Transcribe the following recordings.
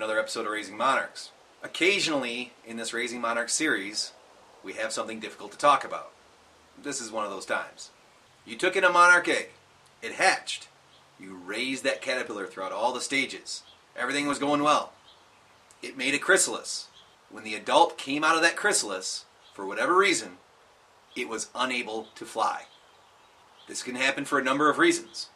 another episode of Raising Monarchs. Occasionally, in this Raising Monarchs series, we have something difficult to talk about. This is one of those times. You took in a monarch egg, it hatched. You raised that caterpillar throughout all the stages. Everything was going well. It made a chrysalis. When the adult came out of that chrysalis, for whatever reason, it was unable to fly. This can happen for a number of reasons.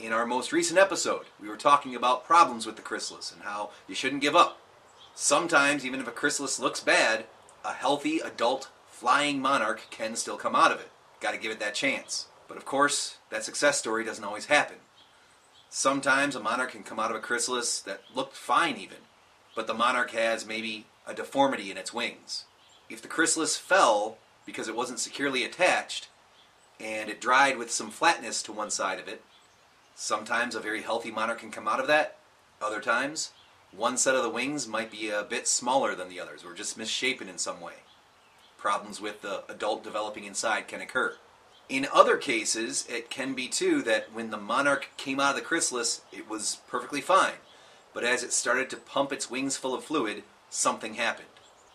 In our most recent episode, we were talking about problems with the chrysalis and how you shouldn't give up. Sometimes, even if a chrysalis looks bad, a healthy adult flying monarch can still come out of it. Got to give it that chance. But of course, that success story doesn't always happen. Sometimes a monarch can come out of a chrysalis that looked fine, even, but the monarch has maybe a deformity in its wings. If the chrysalis fell because it wasn't securely attached and it dried with some flatness to one side of it, sometimes a very healthy monarch can come out of that. Other times, one set of the wings might be a bit smaller than the others or just misshapen in some way. Problems with the adult developing inside can occur. In other cases, it can be too that when the monarch came out of the chrysalis, it was perfectly fine. But as it started to pump its wings full of fluid, something happened.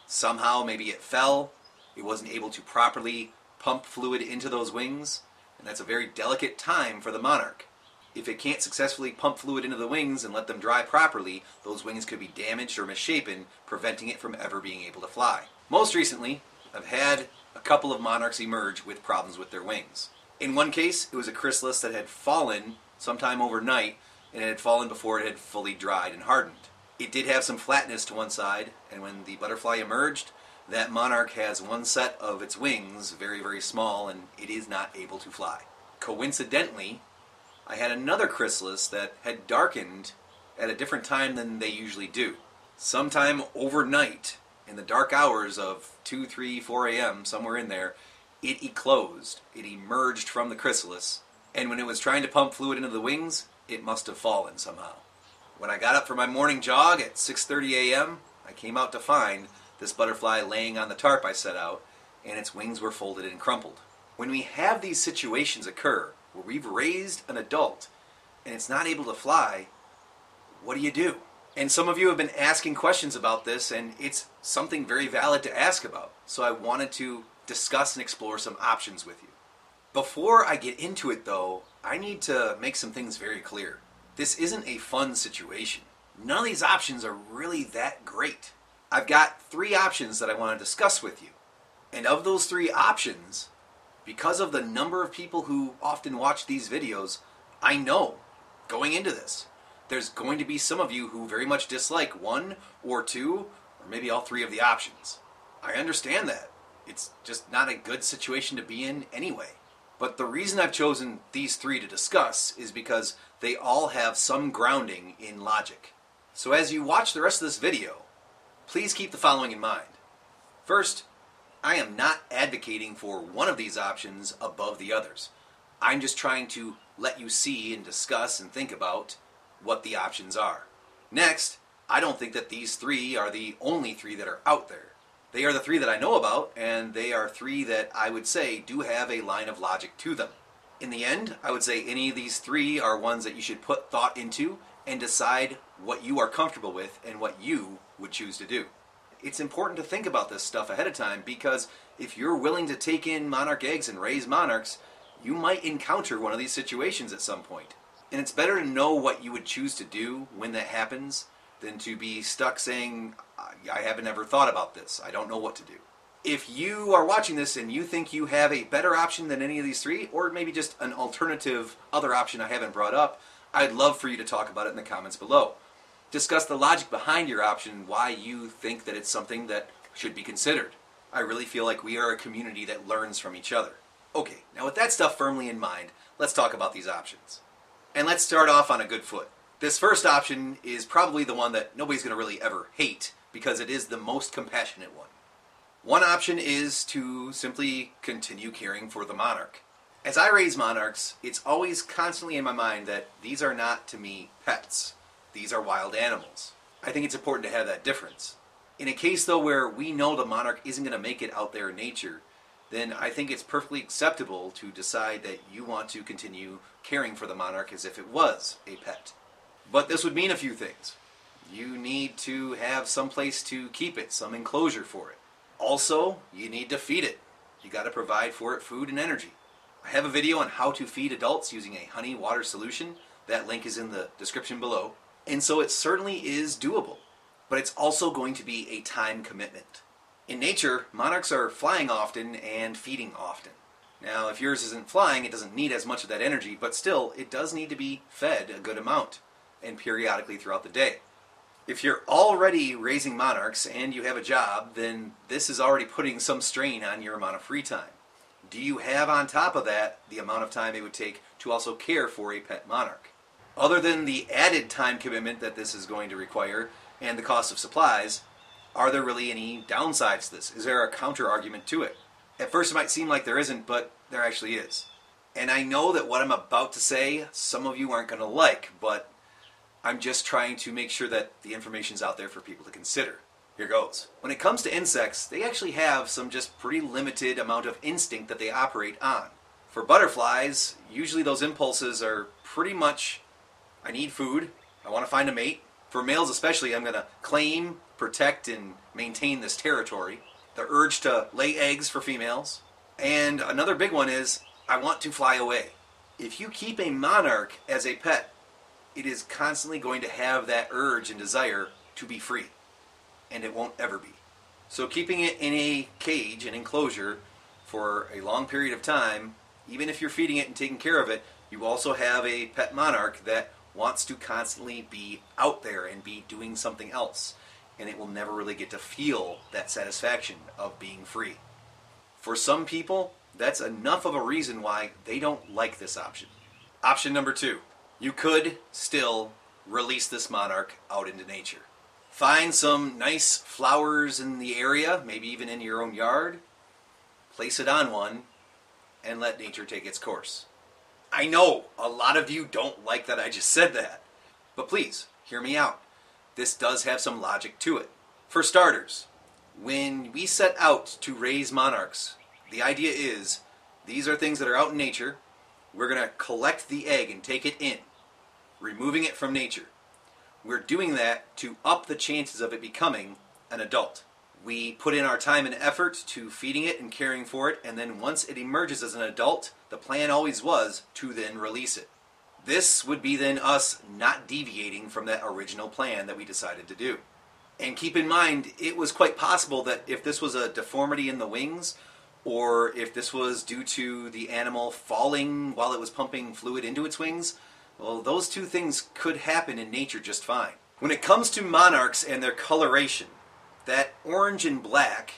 Somehow, maybe it fell, it wasn't able to properly pump fluid into those wings, and that's a very delicate time for the monarch. If it can't successfully pump fluid into the wings and let them dry properly, those wings could be damaged or misshapen, preventing it from ever being able to fly. Most recently, I've had a couple of monarchs emerge with problems with their wings. In one case, it was a chrysalis that had fallen sometime overnight, and it had fallen before it had fully dried and hardened. It did have some flatness to one side, and when the butterfly emerged, that monarch has one set of its wings very, very small, and it is not able to fly. Coincidentally, I had another chrysalis that had darkened at a different time than they usually do. Sometime overnight, in the dark hours of 2, 3, 4 a.m., somewhere in there, it eclosed. It emerged from the chrysalis, and when it was trying to pump fluid into the wings, it must have fallen somehow. When I got up for my morning jog at 6:30 a.m., I came out to find this butterfly laying on the tarp I set out, and its wings were folded and crumpled. When we have these situations occur where we've raised an adult and it's not able to fly, what do you do? And some of you have been asking questions about this, and it's something very valid to ask about. So I wanted to discuss and explore some options with you. Before I get into it, though, I need to make some things very clear. This isn't a fun situation. None of these options are really that great. I've got three options that I want to discuss with you. And of those three options, because of the number of people who often watch these videos, I know going into this there's going to be some of you who very much dislike one or two or maybe all three of the options. I understand that. It's just not a good situation to be in anyway. But the reason I've chosen these three to discuss is because they all have some grounding in logic. So as you watch the rest of this video, please keep the following in mind. First, I am not advocating for one of these options above the others. I'm just trying to let you see and discuss and think about what the options are. Next, I don't think that these three are the only three that are out there. They are the three that I know about, and they are three that I would say do have a line of logic to them. In the end, I would say any of these three are ones that you should put thought into and decide what you are comfortable with and what you would choose to do. It's important to think about this stuff ahead of time because if you're willing to take in monarch eggs and raise monarchs, you might encounter one of these situations at some point. And it's better to know what you would choose to do when that happens than to be stuck saying, I haven't ever thought about this. I don't know what to do. If you are watching this and you think you have a better option than any of these three, or maybe just an alternative other option I haven't brought up, I'd love for you to talk about it in the comments below. Discuss the logic behind your option, why you think that it's something that should be considered. I really feel like we are a community that learns from each other. Okay, now with that stuff firmly in mind, let's talk about these options. And let's start off on a good foot. This first option is probably the one that nobody's going to really ever hate because it is the most compassionate one. One option is to simply continue caring for the monarch. As I raise monarchs, it's always constantly in my mind that these are not to me pets. These are wild animals. I think it's important to have that difference. In a case though where we know the monarch isn't going to make it out there in nature, then I think it's perfectly acceptable to decide that you want to continue caring for the monarch as if it was a pet. But this would mean a few things. you need to have some place to keep it, some enclosure for it. Also, you need to feed it. You got to provide for it food and energy. I have a video on how to feed adults using a honey water solution. That link is in the description below. And so it certainly is doable, but it's also going to be a time commitment. In nature, monarchs are flying often and feeding often. Now, if yours isn't flying, it doesn't need as much of that energy, but still, it does need to be fed a good amount and periodically throughout the day. If you're already raising monarchs and you have a job, then this is already putting some strain on your amount of free time. Do you have on top of that the amount of time it would take to also care for a pet monarch? Other than the added time commitment that this is going to require and the cost of supplies, are there really any downsides to this? Is there a counter argument to it? At first, it might seem like there isn't, but there actually is. And I know that what I'm about to say, some of you aren't going to like, but I'm just trying to make sure that the information's out there for people to consider. Here goes. When it comes to insects, they actually have some just pretty limited amount of instinct that they operate on. For butterflies, usually those impulses are pretty much I need food, I want to find a mate. For males, especially, I'm going to claim, protect, and maintain this territory. The urge to lay eggs for females. And another big one is I want to fly away. If you keep a monarch as a pet, it is constantly going to have that urge and desire to be free. And it won't ever be. So keeping it in a cage, an enclosure, for a long period of time, even if you're feeding it and taking care of it, you also have a pet monarch that wants to constantly be out there and be doing something else. And it will never really get to feel that satisfaction of being free. For some people, that's enough of a reason why they don't like this option. Option number two you could still release this monarch out into nature. Find some nice flowers in the area, maybe even in your own yard, place it on one, and let nature take its course. I know a lot of you don't like that I just said that, but please hear me out. This does have some logic to it. For starters, when we set out to raise monarchs, the idea is these are things that are out in nature. We're going to collect the egg and take it in, removing it from nature. We're doing that to up the chances of it becoming an adult. We put in our time and effort to feeding it and caring for it, and then once it emerges as an adult, the plan always was to then release it. This would be then us not deviating from that original plan that we decided to do. And keep in mind, it was quite possible that if this was a deformity in the wings, or if this was due to the animal falling while it was pumping fluid into its wings, well, those two things could happen in nature just fine. When it comes to monarchs and their coloration, that orange and black,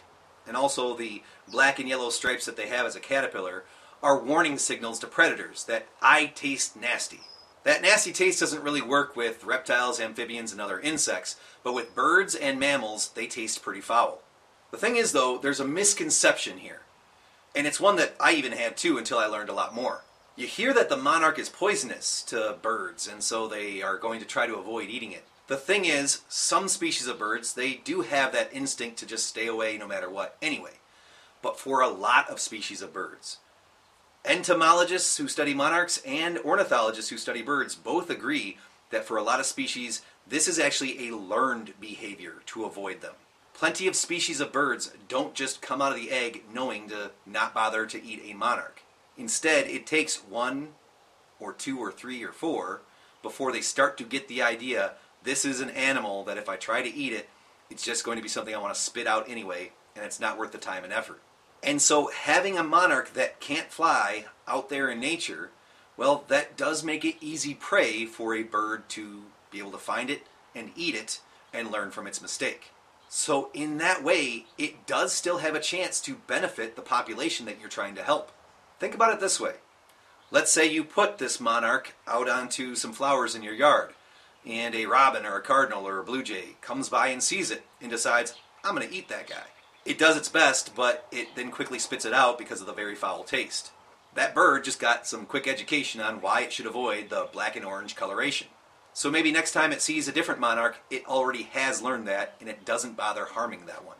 and also the black and yellow stripes that they have as a caterpillar, are warning signals to predators that I taste nasty. That nasty taste doesn't really work with reptiles, amphibians, and other insects, but with birds and mammals, they taste pretty foul. The thing is, though, there's a misconception here, and it's one that I even had too until I learned a lot more. You hear that the monarch is poisonous to birds, and so they are going to try to avoid eating it. The thing is, some species of birds, they do have that instinct to just stay away no matter what anyway. But for a lot of species of birds, entomologists who study monarchs and ornithologists who study birds both agree that for a lot of species, this is actually a learned behavior to avoid them. Plenty of species of birds don't just come out of the egg knowing to not bother to eat a monarch. Instead, it takes one or two or three or four before they start to get the idea this is an animal that if I try to eat it, it's just going to be something I want to spit out anyway, and it's not worth the time and effort. And so, having a monarch that can't fly out there in nature, well, that does make it easy prey for a bird to be able to find it and eat it and learn from its mistake. So, in that way, it does still have a chance to benefit the population that you're trying to help. Think about it this way let's say you put this monarch out onto some flowers in your yard, and a robin or a cardinal or a blue jay comes by and sees it and decides, I'm going to eat that guy. It does its best, but it then quickly spits it out because of the very foul taste. That bird just got some quick education on why it should avoid the black and orange coloration. So maybe next time it sees a different monarch, it already has learned that and it doesn't bother harming that one.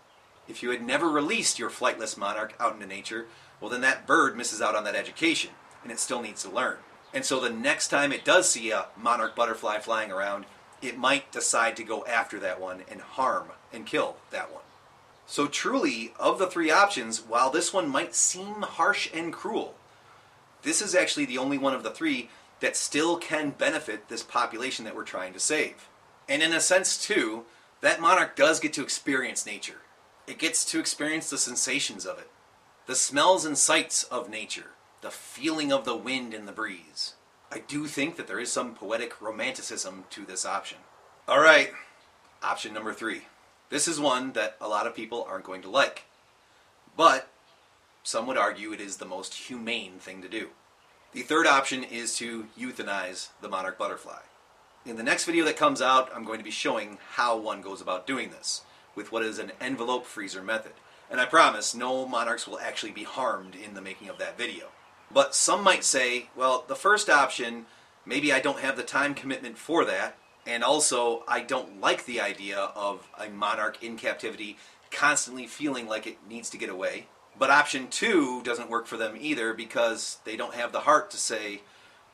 If you had never released your flightless monarch out into nature, well, then that bird misses out on that education and it still needs to learn. And so the next time it does see a monarch butterfly flying around, it might decide to go after that one and harm and kill that one. So, truly, of the three options, while this one might seem harsh and cruel, this is actually the only one of the three that still can benefit this population that we're trying to save. And in a sense, too, that monarch does get to experience nature. It gets to experience the sensations of it, the smells and sights of nature, the feeling of the wind and the breeze. I do think that there is some poetic romanticism to this option. All right, option number three. This is one that a lot of people aren't going to like, but some would argue it is the most humane thing to do. The third option is to euthanize the monarch butterfly. In the next video that comes out, I'm going to be showing how one goes about doing this with what is an envelope freezer method. And I promise no monarchs will actually be harmed in the making of that video. But some might say, well, the first option, maybe I don't have the time commitment for that, and also I don't like the idea of a monarch in captivity constantly feeling like it needs to get away. But option two doesn't work for them either because they don't have the heart to say,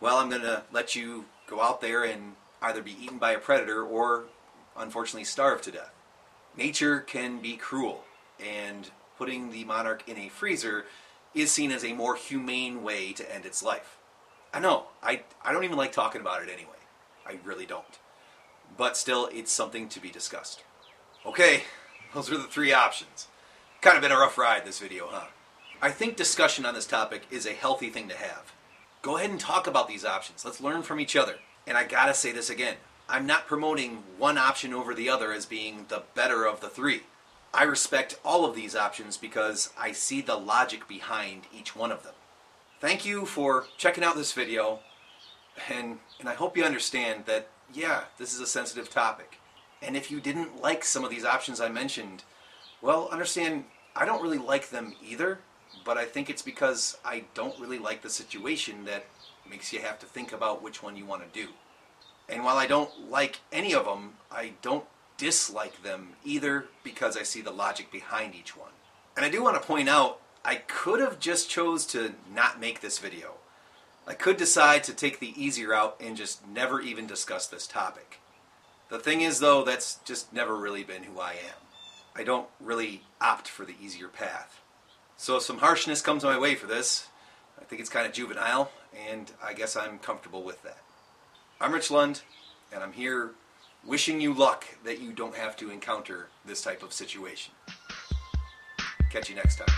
well, I'm going to let you go out there and either be eaten by a predator or unfortunately starve to death. Nature can be cruel, and putting the monarch in a freezer is seen as a more humane way to end its life. I know, I, I don't even like talking about it anyway. I really don't. But still, it's something to be discussed. Okay, those are the three options. Kind of been a rough ride this video, huh? I think discussion on this topic is a healthy thing to have. Go ahead and talk about these options. Let's learn from each other. And I gotta say this again I'm not promoting one option over the other as being the better of the three. I respect all of these options because I see the logic behind each one of them. Thank you for checking out this video, and, and I hope you understand that, yeah, this is a sensitive topic. And if you didn't like some of these options I mentioned, well, understand I don't really like them either, but I think it's because I don't really like the situation that makes you have to think about which one you want to do. And while I don't like any of them, I don't dislike them either because I see the logic behind each one. And I do want to point out, I could have just chose to not make this video. I could decide to take the easier route and just never even discuss this topic. The thing is though, that's just never really been who I am. I don't really opt for the easier path. So if some harshness comes my way for this, I think it's kind of juvenile, and I guess I'm comfortable with that. I'm Rich Lund, and I'm here wishing you luck that you don't have to encounter this type of situation. Catch you next time.